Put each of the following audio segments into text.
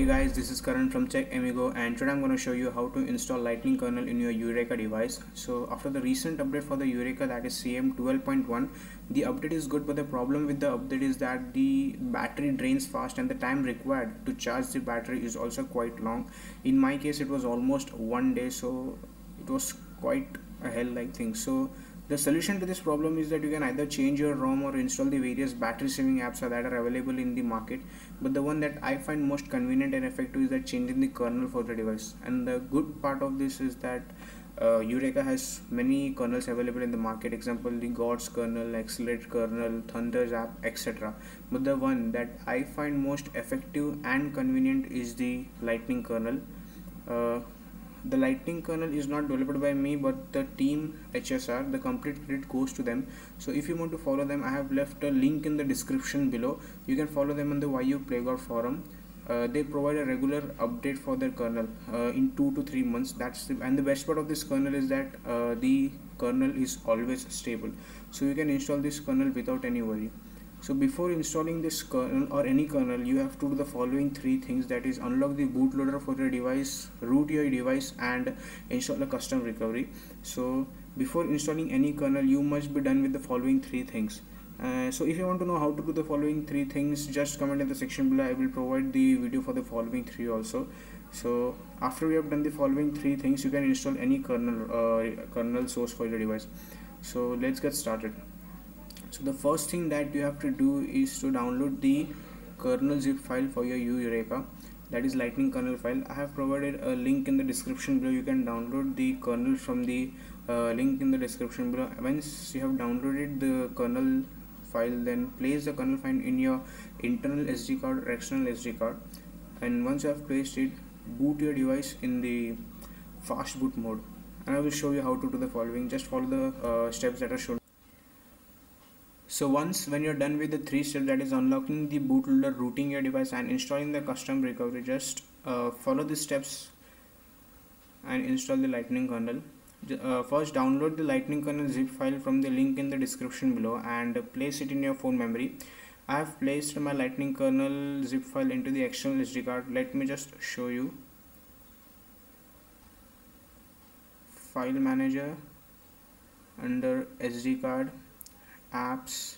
Hey guys, this is Karan from Tech Amigo and today I'm going to show you how to install Lightning kernel in your Yureka device. So after the recent update for the Yureka that is CM 12.1, the update is good but the problem with the update is that the battery drains fast and the time required to charge the battery is also quite long. In my case it was almost one day so it was quite a hell like thing. So the solution to this problem is that you can either change your ROM or install the various battery saving apps that are available in the market. But the one that I find most convenient and effective is that changing the kernel for the device. And the good part of this is that uh, Yureka has many kernels available in the market. Example, the Gods kernel, Accelerate kernel, Thunderzap, etc. But the one that I find most effective and convenient is the Lightning kernel. Uh, the lightning kernel is not developed by me but the team hsr the complete credit goes to them. So if you want to follow them i have left a link in the description below. You can follow them on the yu Playground forum. Uh, they provide a regular update for their kernel uh, in two to three months. That's the, and the best part of this kernel is that uh, the kernel is always stable. So you can install this kernel without any worry so before installing this kernel or any kernel you have to do the following three things. That is unlock the bootloader for your device root your device and install a custom recovery. So before installing any kernel you must be done with the following three things. Uh, so if you want to know how to do the following three things just comment in the section below. I will provide the video for the following three also. So after we have done the following three things you can install any kernel uh, kernel source for your device. So let's get started so the first thing that you have to do is to download the kernel zip file for your Yureka. That is lightning kernel file. I have provided a link in the description below. You can download the kernel from the uh, link in the description below. Once you have downloaded the kernel file then place the kernel file in your internal SD card or external SD card. And once you have placed it boot your device in the fast boot mode. And I will show you how to do the following. Just follow the uh, steps that are shown so once when you're done with the three steps that is unlocking the bootloader, rooting your device and installing the custom recovery, just uh, follow the steps and install the lightning kernel. Uh, first download the lightning kernel zip file from the link in the description below and place it in your phone memory. I have placed my lightning kernel zip file into the external SD card. Let me just show you. File manager under SD card apps.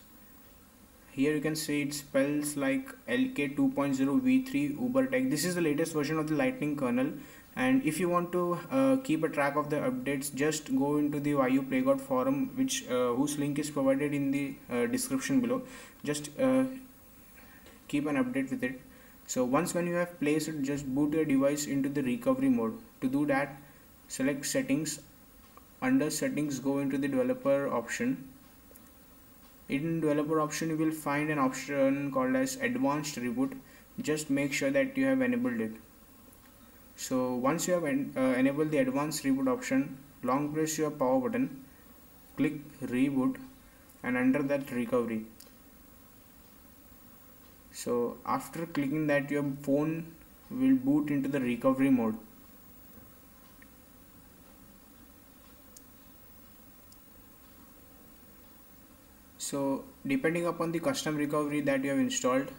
Here you can see it spells like lk 2.0 v3 uber ubertech this is the latest version of the lightning kernel. And if you want to uh, keep a track of the updates just go into the yu playgod forum which uh, whose link is provided in the uh, description below. Just uh, keep an update with it. So once when you have placed it just boot your device into the recovery mode. To do that select settings. Under settings go into the developer option in developer option you will find an option called as advanced reboot. Just make sure that you have enabled it. So once you have en uh, enabled the advanced reboot option long press your power button click reboot and under that recovery. So after clicking that your phone will boot into the recovery mode so depending upon the custom recovery that you have installed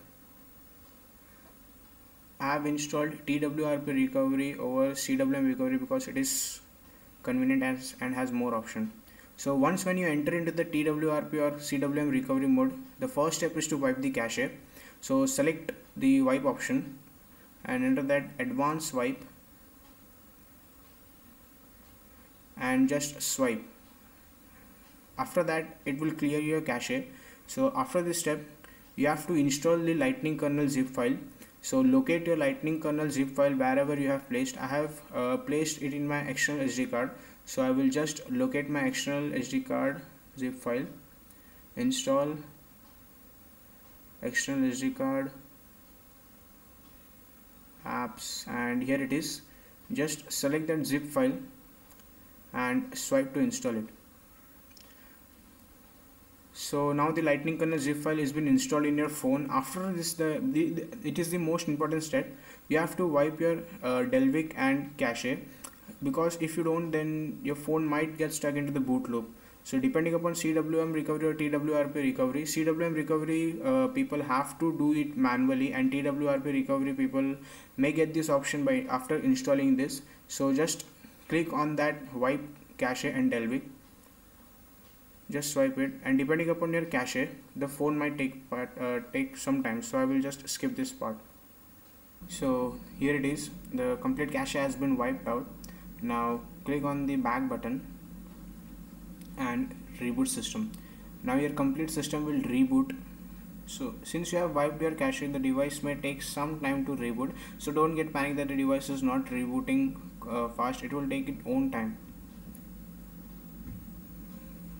I have installed TWRP recovery over CWM recovery because it is convenient and, and has more option. So once when you enter into the TWRP or CWM recovery mode the first step is to wipe the cache. So select the wipe option and enter that advanced wipe and just swipe after that it will clear your cache. So after this step you have to install the lightning kernel zip file. So locate your lightning kernel zip file wherever you have placed. I have uh, placed it in my external sd card. So i will just locate my external sd card zip file. Install external sd card apps and here it is. Just select that zip file and swipe to install it so now the lightning kernel zip file has been installed in your phone. After this the, the, the it is the most important step. You have to wipe your uh, Dalvik and cache. Because if you don't then your phone might get stuck into the boot loop. So depending upon CWM recovery or TWRP recovery CWM recovery uh, people have to do it manually and TWRP recovery people may get this option by after installing this. So just click on that wipe cache and Dalvik just swipe it. And depending upon your cache the phone might take part uh, take some time. So I will just skip this part. So here it is. The complete cache has been wiped out. Now click on the back button and reboot system. Now your complete system will reboot. So since you have wiped your cache the device may take some time to reboot. So don't get panic that the device is not rebooting uh, fast. It will take its own time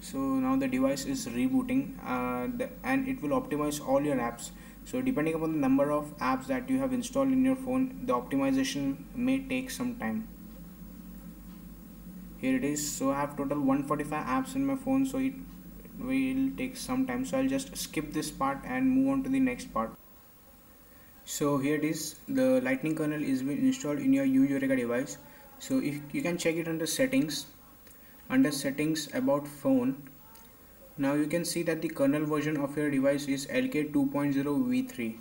so now the device is rebooting uh, the, and it will optimize all your apps. So depending upon the number of apps that you have installed in your phone the optimization may take some time. Here it is. So I have total 145 apps in my phone so it will take some time. So I'll just skip this part and move on to the next part. So here it is. The lightning kernel is been installed in your Yu Yureka device. So if you can check it under settings under settings about phone now you can see that the kernel version of your device is LK 2.0 v3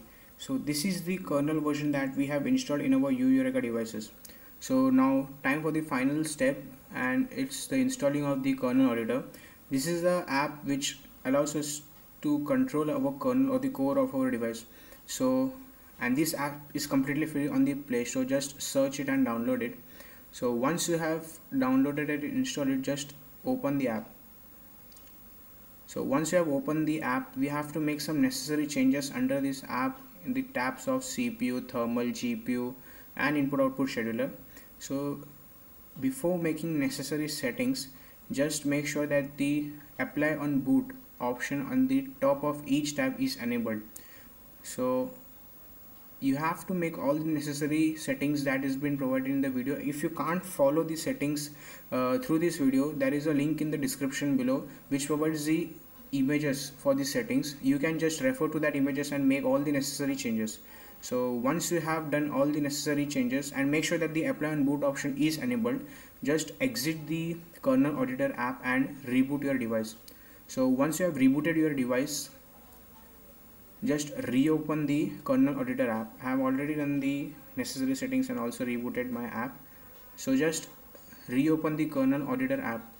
so this is the kernel version that we have installed in our Yu Yureka devices. So now time for the final step and it's the installing of the kernel auditor. This is the app which allows us to control our kernel or the core of our device. So and this app is completely free on the play store. Just search it and download it so once you have downloaded it installed it just open the app. So once you have opened the app we have to make some necessary changes under this app in the tabs of CPU thermal GPU and input output scheduler. So before making necessary settings just make sure that the apply on boot option on the top of each tab is enabled. So you have to make all the necessary settings that has been provided in the video. If you can't follow the settings uh, through this video there is a link in the description below which provides the images for the settings. You can just refer to that images and make all the necessary changes. So once you have done all the necessary changes and make sure that the apply on boot option is enabled just exit the kernel auditor app and reboot your device. So once you have rebooted your device just reopen the kernel auditor app i have already done the necessary settings and also rebooted my app so just reopen the kernel auditor app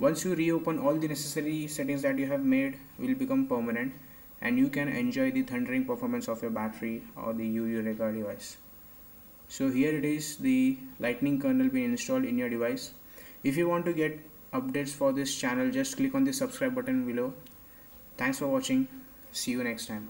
once you reopen all the necessary settings that you have made will become permanent and you can enjoy the thundering performance of your battery or the Yu Yureka device. So here it is the lightning kernel being installed in your device. If you want to get updates for this channel just click on the subscribe button below. Thanks for watching. See you next time.